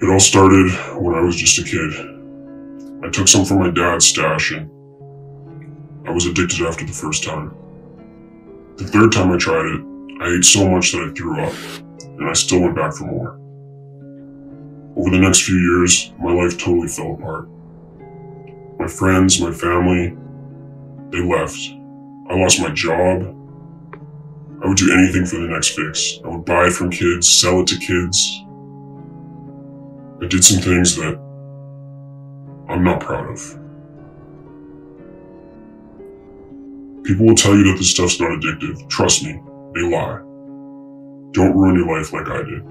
It all started when I was just a kid. I took some from my dad's stash and I was addicted after the first time. The third time I tried it, I ate so much that I threw up, and I still went back for more. Over the next few years, my life totally fell apart. My friends, my family, they left. I lost my job. I would do anything for the next fix. I would buy it from kids, sell it to kids, I did some things that I'm not proud of. People will tell you that this stuff's not addictive. Trust me, they lie. Don't ruin your life like I did.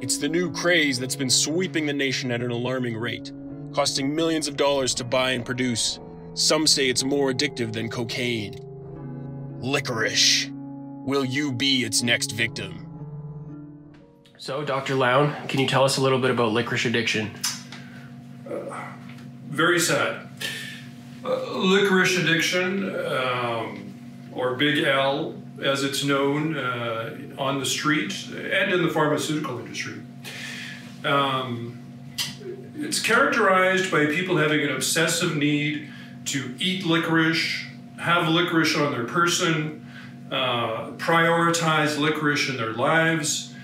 It's the new craze that's been sweeping the nation at an alarming rate, costing millions of dollars to buy and produce. Some say it's more addictive than cocaine. Licorice. Will you be its next victim? So, Dr. Lown, can you tell us a little bit about licorice addiction? Uh, very sad. Uh, licorice addiction, um, or Big L, as it's known uh, on the street and in the pharmaceutical industry. Um, it's characterized by people having an obsessive need to eat licorice, have licorice on their person, uh, prioritize licorice in their lives.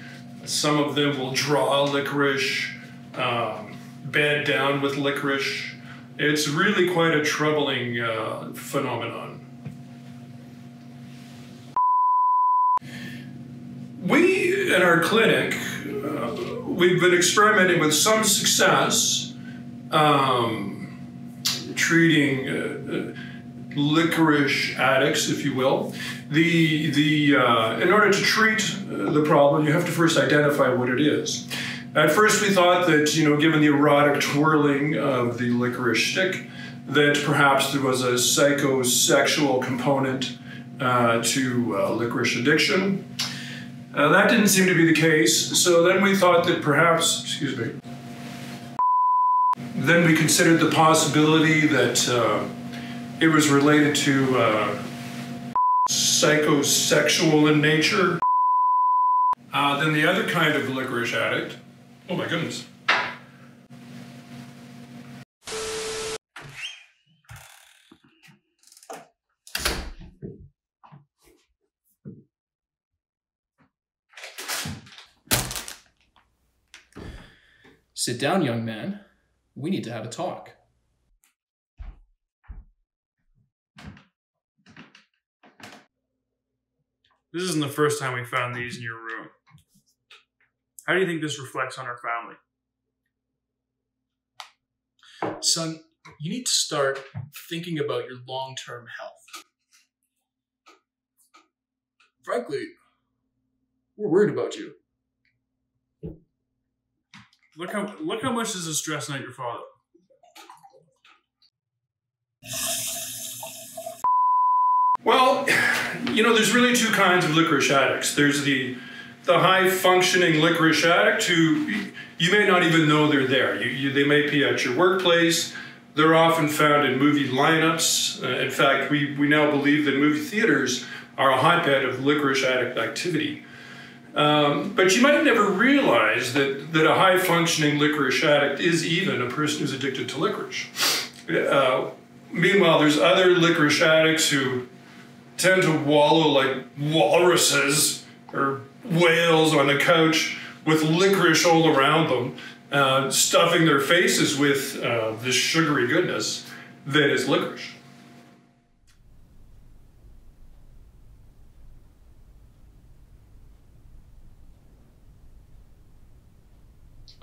Some of them will draw licorice, um, bed down with licorice. It's really quite a troubling uh, phenomenon. We, in our clinic, uh, we've been experimenting with some success um, treating uh, licorice addicts, if you will. The, the, uh, in order to treat the problem, you have to first identify what it is. At first, we thought that, you know, given the erotic twirling of the licorice stick, that perhaps there was a psychosexual component uh, to uh, licorice addiction. Uh, that didn't seem to be the case, so then we thought that perhaps, excuse me, then we considered the possibility that uh, it was related to uh, psychosexual in nature. Uh, then the other kind of licorice addict, oh my goodness. Sit down, young man. We need to have a talk. This isn't the first time we found these in your room. How do you think this reflects on our family? Son, you need to start thinking about your long term health. Frankly, we're worried about you. Look how look how much this is stressing out your father. Well, you know, there's really two kinds of licorice addicts. There's the the high functioning licorice addict who you may not even know they're there. You, you, they may be at your workplace. They're often found in movie lineups. Uh, in fact, we, we now believe that movie theaters are a hotbed of licorice addict activity. Um, but you might never realize that, that a high functioning licorice addict is even a person who's addicted to licorice. Uh, meanwhile, there's other licorice addicts who tend to wallow like walruses or whales on the couch with licorice all around them, uh, stuffing their faces with uh, this sugary goodness that is licorice.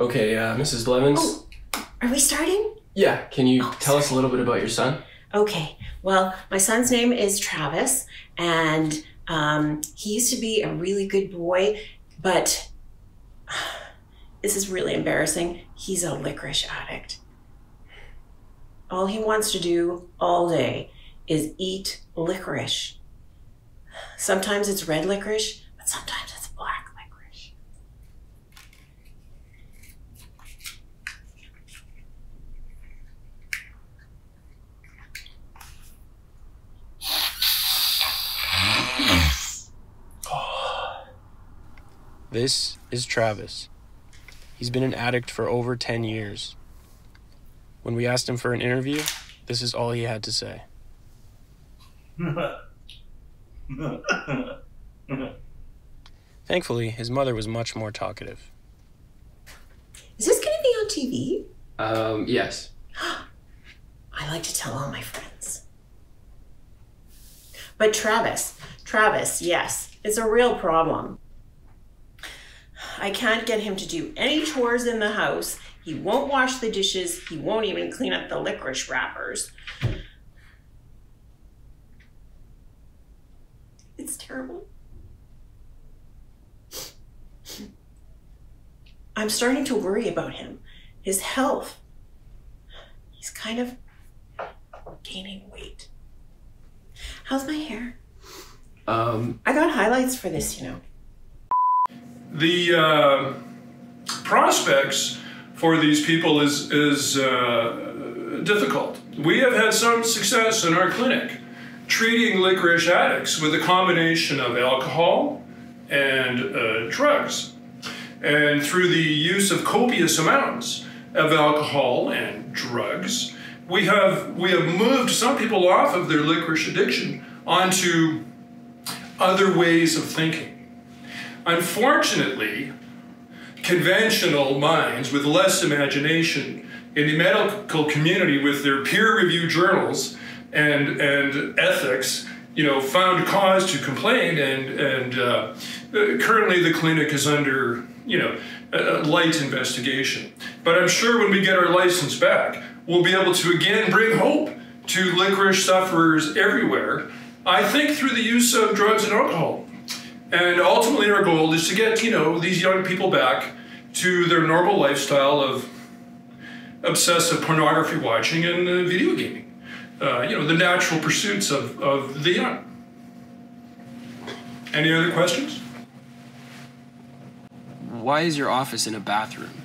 Okay, uh, Mrs. Blevins. Oh, are we starting? Yeah, can you oh, tell us a little bit about your son? Okay, well, my son's name is Travis, and um, he used to be a really good boy, but this is really embarrassing. He's a licorice addict. All he wants to do all day is eat licorice. Sometimes it's red licorice, but sometimes it's black licorice. This is Travis. He's been an addict for over 10 years. When we asked him for an interview, this is all he had to say. Thankfully, his mother was much more talkative. Is this going to be on TV? Um, yes. I like to tell all my friends. But Travis, Travis, yes, it's a real problem. I can't get him to do any chores in the house. He won't wash the dishes. He won't even clean up the licorice wrappers. It's terrible. I'm starting to worry about him, his health. He's kind of gaining weight. How's my hair? Um, I got highlights for this, you know. The uh, prospects for these people is is uh, difficult. We have had some success in our clinic treating licorice addicts with a combination of alcohol and uh, drugs. And through the use of copious amounts of alcohol and drugs, we have we have moved some people off of their licorice addiction onto other ways of thinking. Unfortunately, conventional minds with less imagination in the medical community with their peer-reviewed journals and and ethics, you know, found cause to complain, and and uh, currently the clinic is under you know a light investigation. But I'm sure when we get our license back, we'll be able to again bring hope to licorice sufferers everywhere. I think through the use of drugs and alcohol. And ultimately, our goal is to get you know these young people back to their normal lifestyle of obsessive pornography watching and uh, video gaming. Uh, you know, the natural pursuits of, of the young. Any other questions? why is your office in a bathroom?